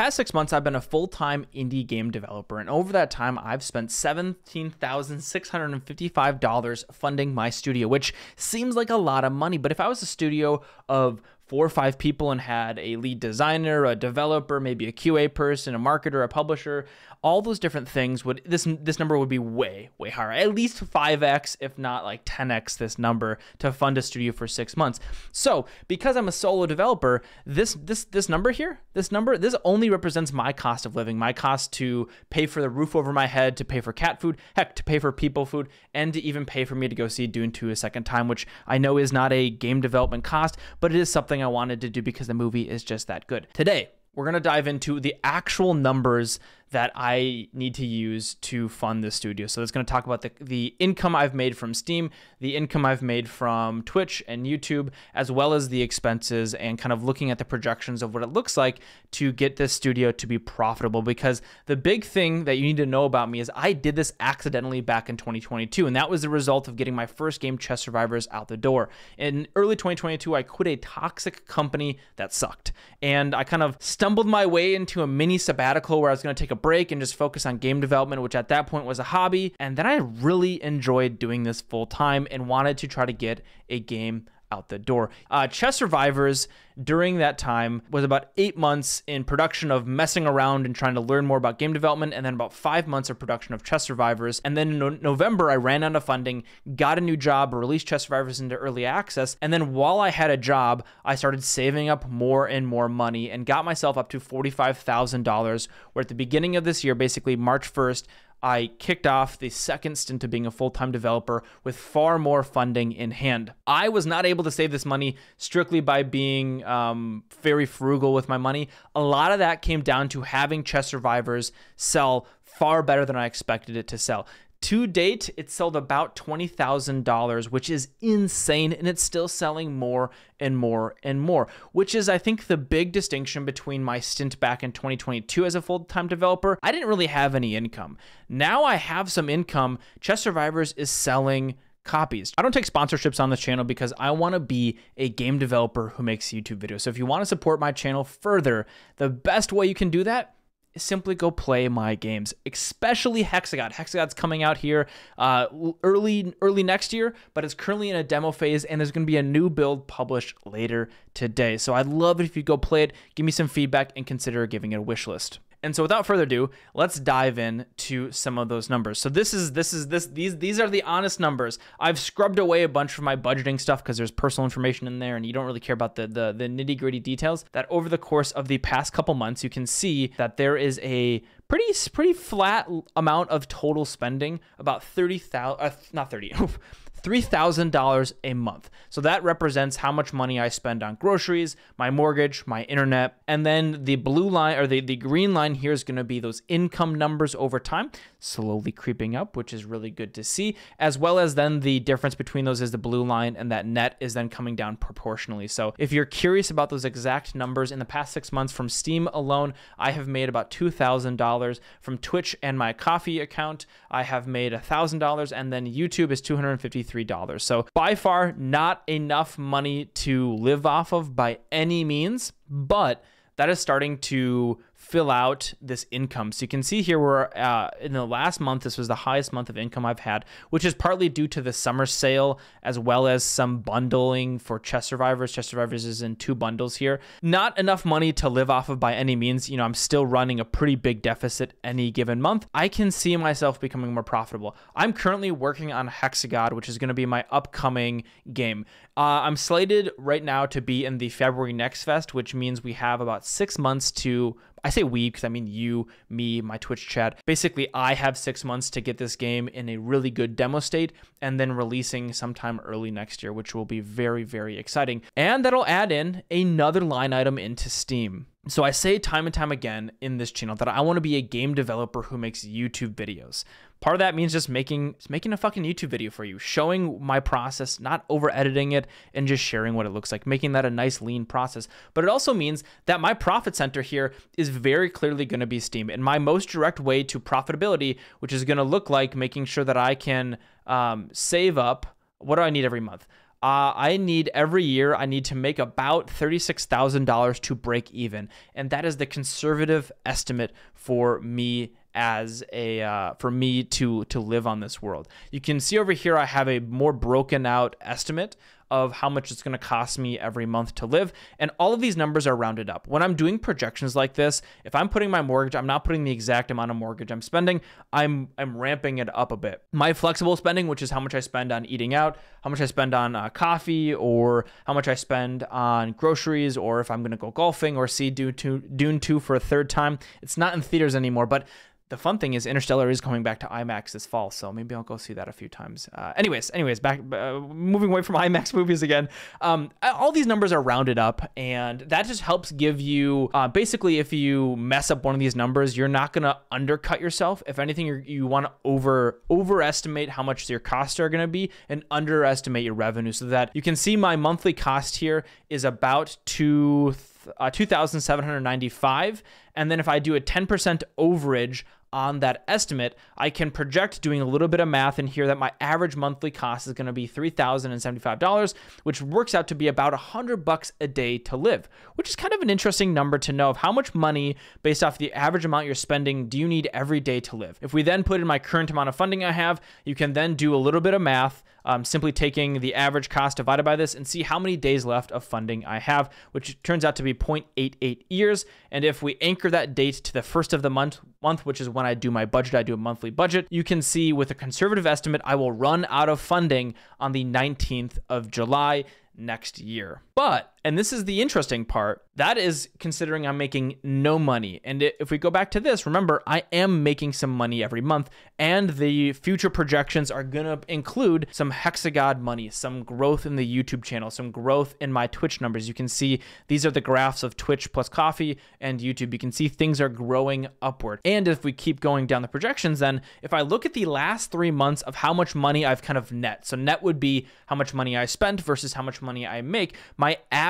past six months, I've been a full time indie game developer, and over that time, I've spent $17,655 funding my studio, which seems like a lot of money. But if I was a studio of four or five people and had a lead designer, a developer, maybe a QA person, a marketer, a publisher, all those different things would this this number would be way way higher. At least 5x if not like 10x this number to fund a studio for 6 months. So, because I'm a solo developer, this this this number here, this number this only represents my cost of living, my cost to pay for the roof over my head, to pay for cat food, heck, to pay for people food and to even pay for me to go see Dune 2 a second time, which I know is not a game development cost, but it is something something I wanted to do because the movie is just that good. Today, we're going to dive into the actual numbers that I need to use to fund the studio. So it's going to talk about the, the income I've made from Steam, the income I've made from Twitch and YouTube, as well as the expenses and kind of looking at the projections of what it looks like to get this studio to be profitable. Because the big thing that you need to know about me is I did this accidentally back in 2022, and that was the result of getting my first game, Chess Survivors, out the door. In early 2022, I quit a toxic company that sucked, and I kind of stumbled my way into a mini sabbatical where I was going to take a break and just focus on game development, which at that point was a hobby. And then I really enjoyed doing this full time and wanted to try to get a game out the door. Uh, Chess Survivors during that time was about eight months in production of messing around and trying to learn more about game development, and then about five months of production of Chess Survivors. And then in no- November, I ran out of funding, got a new job, released Chess Survivors into early access. And then while I had a job, I started saving up more and more money and got myself up to $45,000. Where at the beginning of this year, basically March 1st, I kicked off the second stint of being a full time developer with far more funding in hand. I was not able to save this money strictly by being um, very frugal with my money. A lot of that came down to having Chess Survivors sell far better than I expected it to sell. To date, it sold about $20,000, which is insane, and it's still selling more and more and more, which is, I think, the big distinction between my stint back in 2022 as a full time developer. I didn't really have any income. Now I have some income. Chess Survivors is selling copies. I don't take sponsorships on this channel because I want to be a game developer who makes YouTube videos. So if you want to support my channel further, the best way you can do that simply go play my games, especially Hexagod. Hexagod's coming out here uh, early early next year, but it's currently in a demo phase, and there's going to be a new build published later today. So I'd love it if you go play it, give me some feedback, and consider giving it a wish list. And so without further ado, let's dive in to some of those numbers. So this is this is this these these are the honest numbers. I've scrubbed away a bunch of my budgeting stuff because there's personal information in there and you don't really care about the the, the nitty-gritty details. That over the course of the past couple months, you can see that there is a pretty pretty flat amount of total spending, about 30,000 uh, not 30 $3,000 a month. So that represents how much money I spend on groceries, my mortgage, my internet. And then the blue line or the, the green line here is going to be those income numbers over time, slowly creeping up, which is really good to see. As well as then the difference between those is the blue line and that net is then coming down proportionally. So if you're curious about those exact numbers in the past six months from Steam alone, I have made about $2,000 from Twitch and my Ko-fi account. I have made $1,000 and then YouTube is 250 $53. So by far not enough money to live off of by any means, but that is starting to fill out this income. So you can see here we're uh, in the last month, this was the highest month of income I've had, which is partly due to the summer sale as well as some bundling for Chess Survivors. Chess Survivors is in two bundles here. Not enough money to live off of by any means. You know, I'm still running a pretty big deficit any given month. I can see myself becoming more profitable. I'm currently working on Hexagod, which is going to be my upcoming game. Uh, I'm slated right now to be in the February Next Fest, which means we have about six months to I say we because I mean you, me, my Twitch chat. Basically, I have six months to get this game in a really good demo state and then releasing sometime early next year, which will be very, very exciting. And that'll add in another line item into Steam. So I say time and time again in this channel that I want to be a game developer who makes YouTube videos. Part of that means just making just making a fucking YouTube video for you, showing my process, not over editing it and just sharing what it looks like, making that a nice lean process. But it also means that my profit center here is very clearly going to be Steam. And my most direct way to profitability, which is going to look like making sure that I can um, save up what do I need every month? Uh, I need every year, I need to make about $36,000 to break even. And that is the conservative estimate for me as a uh, for me to to live on this world. You can see over here I have a more broken out estimate of how much it's going to cost me every month to live. And all of these numbers are rounded up. When I'm doing projections like this, if I'm putting my mortgage, I'm not putting the exact amount of mortgage I'm spending. I'm I'm ramping it up a bit. My flexible spending, which is how much I spend on eating out, how much I spend on uh, coffee, or how much I spend on groceries, or if I'm going to go golfing or see Dune 2, Dune 2 for a third time. It's not in theaters anymore, but the fun thing is Interstellar is coming back to IMAX this fall, so maybe I'll go see that a few times. Uh, anyways, anyways, back uh, moving away from IMAX movies again. Um, all these numbers are rounded up, and that just helps give you uh, basically if you mess up one of these numbers, you're not gonna undercut yourself. If anything, you you want to over overestimate how much your costs are gonna be and underestimate your revenue, so that you can see my monthly cost here is about two. Uh, 2795 and then if i do a 10% overage on that estimate, I can project doing a little bit of math in here that my average monthly cost is going to be $3,075, which works out to be about 100 bucks a day to live, which is kind of an interesting number to know of how much money based off the average amount you're spending do you need every day to live. If we then put in my current amount of funding I have, you can then do a little bit of math, um, simply taking the average cost divided by this and see how many days left of funding I have, which turns out to be 0.88 years. And if we anchor that date to the first of the month, month, which is when I do my budget, I do a monthly budget, you can see with a conservative estimate, I will run out of funding on the 19th of July next year. But, and this is the interesting part, that is considering I'm making no money. And if we go back to this, remember, I am making some money every month, and the future projections are going to include some Hexagod money, some growth in the YouTube channel, some growth in my Twitch numbers. You can see these are the graphs of Twitch plus Ko-fi and YouTube. You can see things are growing upward. And if we keep going down the projections, then if I look at the last three months of how much money I've kind of net, so net would be how much money I spent versus how much money I make, my average,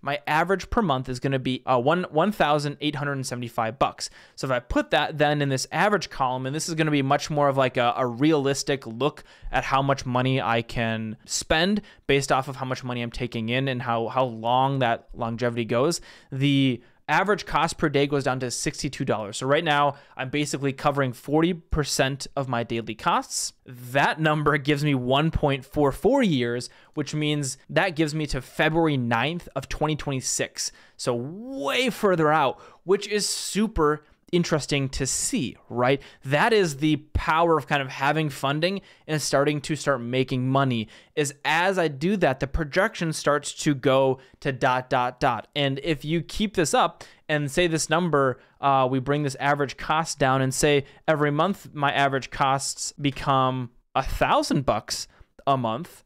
my average per month month is going to be uh, one one thousand eight hundred and seventy five bucks. So if I put that then in this average column, and this is going to be much more of like a, a realistic look at how much money I can spend based off of how much money I'm taking in and how how long that longevity goes. The average cost per day goes down to $62. So right now, I'm basically covering 40% of my daily costs. That number gives me 1.44 years, which means that gives me to February 9th of 2026. So way further out, which is super interesting to see, right? That is the power of kind of having funding and starting to start making money. Is as I do that, the projection starts to go to dot, dot, dot. And if you keep this up and say this number, uh, we bring this average cost down and say every month my average costs become a thousand bucks a month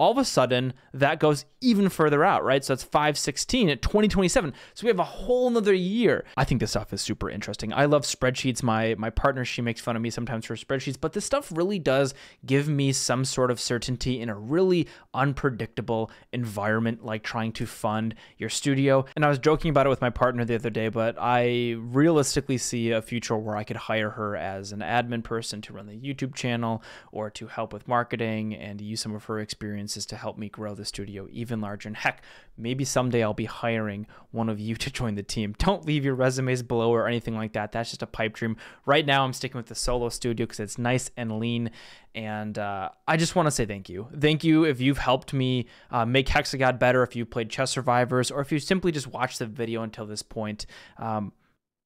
all of a sudden that goes even further out, right? So it's 516 at 2027. So we have a whole nother year. I think this stuff is super interesting. I love spreadsheets. My my partner, she makes fun of me sometimes for spreadsheets, but this stuff really does give me some sort of certainty in a really unpredictable environment like trying to fund your studio. And I was joking about it with my partner the other day, but I realistically see a future where I could hire her as an admin person to run the YouTube channel or to help with marketing and use some of her experience experiences to help me grow the studio even larger. And heck, maybe someday I'll be hiring one of you to join the team. Don't leave your resumes below or anything like that. That's just a pipe dream. Right now, I'm sticking with the solo studio because it's nice and lean. And uh, I just want to say thank you. Thank you if you've helped me uh, make Hexagod better, if you played Chess Survivors, or if you simply just watched the video until this point. Um,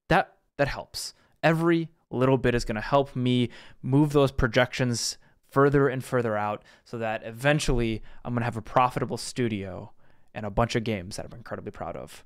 that that helps. Every little bit is going to help me move those projections further and further out so that eventually I'm going to have a profitable studio and a bunch of games that I'm incredibly proud of.